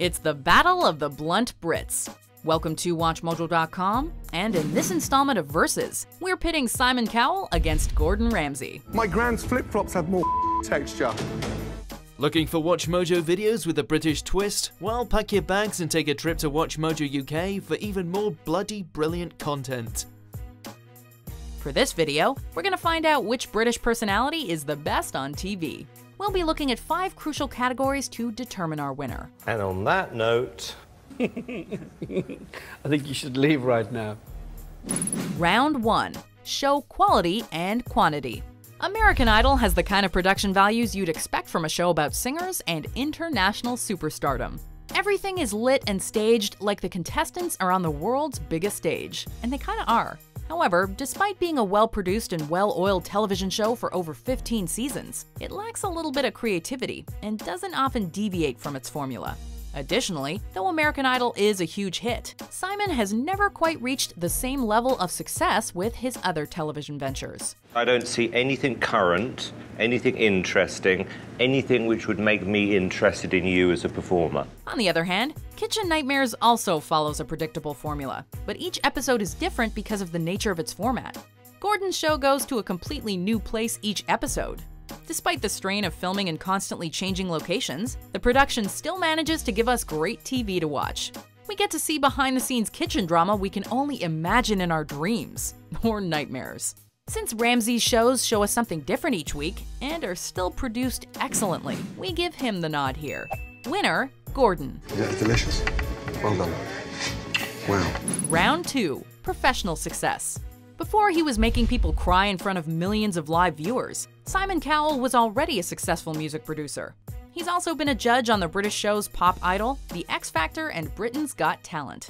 It's the Battle of the Blunt Brits. Welcome to WatchMojo.com, and in this installment of Versus, we're pitting Simon Cowell against Gordon Ramsay. My grand's flip-flops have more texture. Looking for WatchMojo videos with a British twist? Well, pack your bags and take a trip to WatchMojo UK for even more bloody brilliant content. For this video, we're going to find out which British personality is the best on TV. We'll be looking at five crucial categories to determine our winner. And on that note, I think you should leave right now. Round 1 Show Quality and Quantity. American Idol has the kind of production values you'd expect from a show about singers and international superstardom. Everything is lit and staged like the contestants are on the world's biggest stage, and they kinda are. However, despite being a well produced and well oiled television show for over 15 seasons, it lacks a little bit of creativity and doesn't often deviate from its formula. Additionally, though American Idol is a huge hit, Simon has never quite reached the same level of success with his other television ventures. I don't see anything current, anything interesting, anything which would make me interested in you as a performer. On the other hand, Kitchen Nightmares also follows a predictable formula, but each episode is different because of the nature of its format. Gordon's show goes to a completely new place each episode, Despite the strain of filming in constantly changing locations, the production still manages to give us great TV to watch. We get to see behind the scenes kitchen drama we can only imagine in our dreams or nightmares. Since Ramsay's shows show us something different each week and are still produced excellently, we give him the nod here. Winner, Gordon. Yeah, delicious. Well done. Wow. Round 2 Professional Success. Before he was making people cry in front of millions of live viewers, Simon Cowell was already a successful music producer. He's also been a judge on the British shows Pop Idol, The X Factor, and Britain's Got Talent.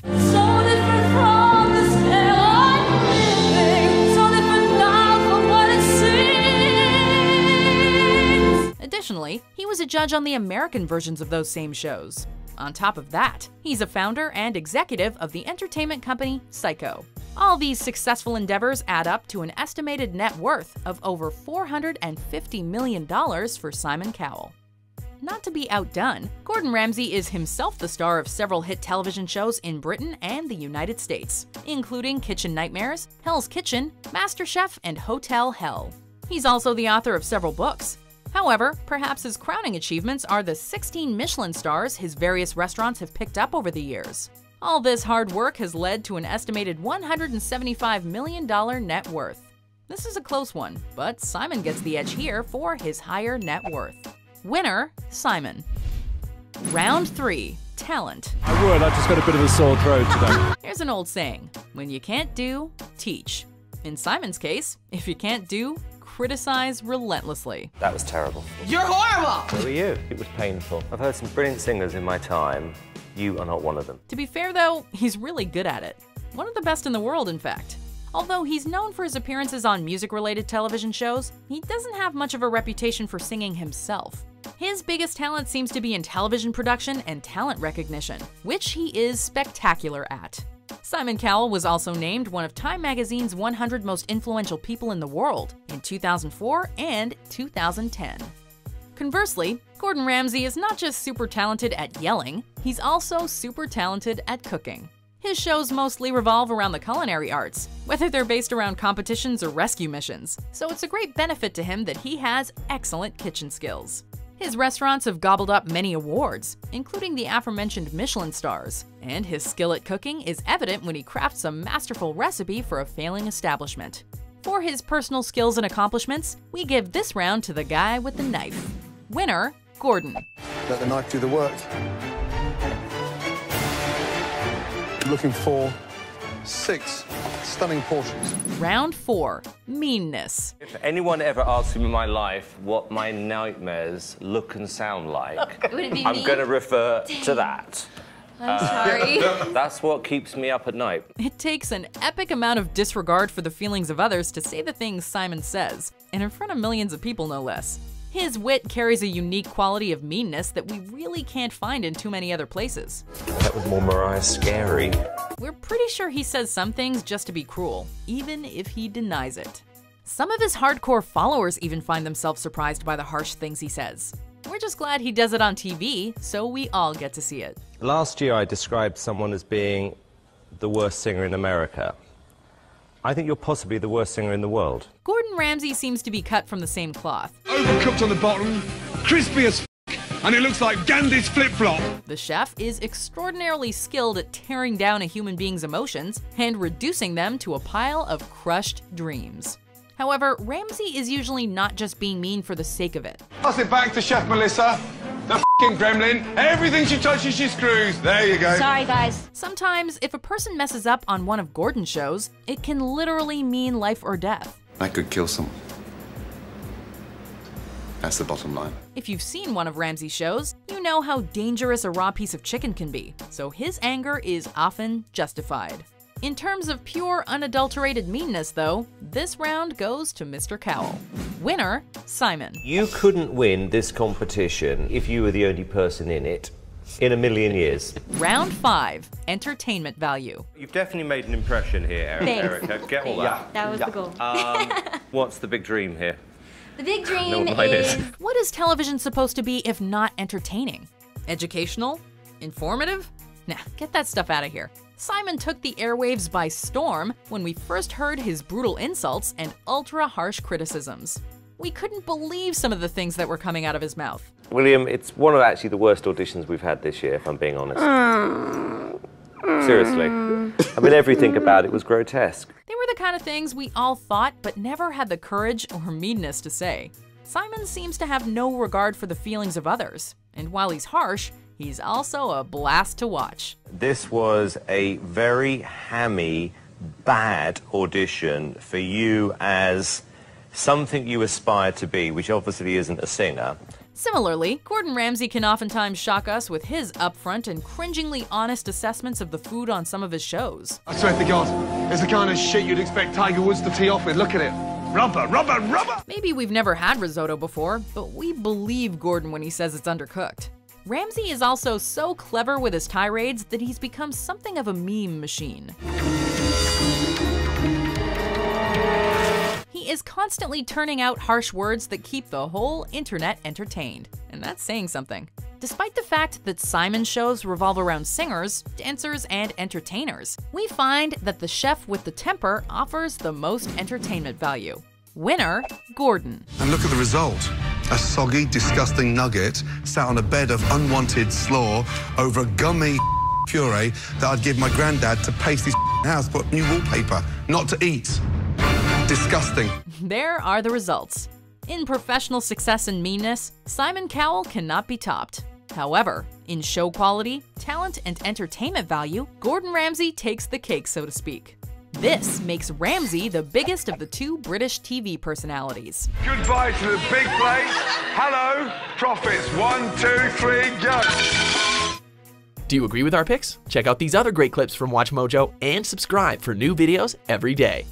Additionally, he was a judge on the American versions of those same shows. On top of that, he's a founder and executive of the entertainment company Syco. All these successful endeavors add up to an estimated net worth of over $450 million for Simon Cowell. Not to be outdone, Gordon Ramsay is himself the star of several hit television shows in Britain and the United States, including Kitchen Nightmares, Hell's Kitchen, MasterChef, and Hotel Hell. He's also the author of several books, However, perhaps his crowning achievements are the 16 Michelin stars his various restaurants have picked up over the years. All this hard work has led to an estimated $175 million net worth. This is a close one, but Simon gets the edge here for his higher net worth. Winner, Simon. Round 3 Talent. I would, I just got a bit of a sore throat today. Here's an old saying when you can't do, teach. In Simon's case, if you can't do, criticize relentlessly. That was terrible. You're horrible! Who are you? It was painful. I've heard some brilliant singers in my time. You are not one of them. To be fair though, he's really good at it. One of the best in the world, in fact. Although he's known for his appearances on music related television shows, he doesn't have much of a reputation for singing himself. His biggest talent seems to be in television production and talent recognition, which he is spectacular at. Simon Cowell was also named one of Time magazine's 100 most influential people in the world in 2004 and 2010. Conversely, Gordon Ramsay is not just super talented at yelling, he's also super talented at cooking. His shows mostly revolve around the culinary arts, whether they're based around competitions or rescue missions, so it's a great benefit to him that he has excellent kitchen skills. His restaurants have gobbled up many awards, including the aforementioned Michelin stars, and his skill at cooking is evident when he crafts a masterful recipe for a failing establishment. For his personal skills and accomplishments, we give this round to the guy with the knife. Winner, Gordon. Let the knife do the work. Looking for six stunning portions. Round 4 Meanness. If anyone ever asks me in my life what my nightmares look and sound like, Would it be I'm me? going to refer to that. I'm sorry. Uh, that's what keeps me up at night. It takes an epic amount of disregard for the feelings of others to say the things Simon says, and in front of millions of people, no less. His wit carries a unique quality of meanness that we really can't find in too many other places. That was more Mariah scary. We're pretty sure he says some things just to be cruel, even if he denies it. Some of his hardcore followers even find themselves surprised by the harsh things he says. We're just glad he does it on TV, so we all get to see it. Last year I described someone as being the worst singer in America. I think you're possibly the worst singer in the world. Gordon Ramsay seems to be cut from the same cloth. Overcooked on the bottom, crispy as f- and it looks like Gandhi's flip-flop. The chef is extraordinarily skilled at tearing down a human being's emotions and reducing them to a pile of crushed dreams. However, Ramsay is usually not just being mean for the sake of it. Pass it back to Chef Melissa. The f***ing gremlin. Everything she touches, she screws. There you go. Sorry, guys. Sometimes, if a person messes up on one of Gordon's shows, it can literally mean life or death. I could kill someone. That's the bottom line. If you've seen one of Ramsay's shows, you know how dangerous a raw piece of chicken can be, so his anger is often justified. In terms of pure, unadulterated meanness, though, this round goes to Mr. Cowell. Winner, Simon. You couldn't win this competition if you were the only person in it in a million years. Round 5, Entertainment Value. You've definitely made an impression here, Eric. Thanks. Erica. Get all that. Yeah. That was the goal. Um, what's the big dream here? The big dream know what mine is. is What is television supposed to be if not entertaining? Educational? Informative? Nah, get that stuff out of here. Simon took the airwaves by storm when we first heard his brutal insults and ultra harsh criticisms. We couldn't believe some of the things that were coming out of his mouth. William, it's one of actually the worst auditions we've had this year, if I'm being honest. Mm. Seriously. I mean, everything about it was grotesque. Kind of things we all thought but never had the courage or meanness to say. Simon seems to have no regard for the feelings of others, and while he's harsh, he's also a blast to watch. This was a very hammy, bad audition for you as something you aspire to be, which obviously isn't a singer. Similarly, Gordon Ramsay can oftentimes shock us with his upfront and cringingly honest assessments of the food on some of his shows. I swear to God, it's the kind of shit you'd expect Tiger Woods to tee off with. Look at it. Rubber, rubber, rubber. Maybe we've never had risotto before, but we believe Gordon when he says it's undercooked. Ramsay is also so clever with his tirades that he's become something of a meme machine. Is constantly turning out harsh words that keep the whole internet entertained, and that's saying something. Despite the fact that Simon's shows revolve around singers, dancers, and entertainers, we find that the chef with the temper offers the most entertainment value. Winner, Gordon. And look at the result. A soggy, disgusting nugget sat on a bed of unwanted slaw over a gummy puree that I'd give my granddad to paste his house, put new wallpaper, not to eat. Disgusting. There are the results. In professional success and meanness, Simon Cowell cannot be topped. However, in show quality, talent, and entertainment value, Gordon Ramsay takes the cake, so to speak. This makes Ramsay the biggest of the two British TV personalities. Goodbye to the big place. Hello, profits. One, two, three, go. Do you agree with our picks? Check out these other great clips from WatchMojo and subscribe for new videos every day.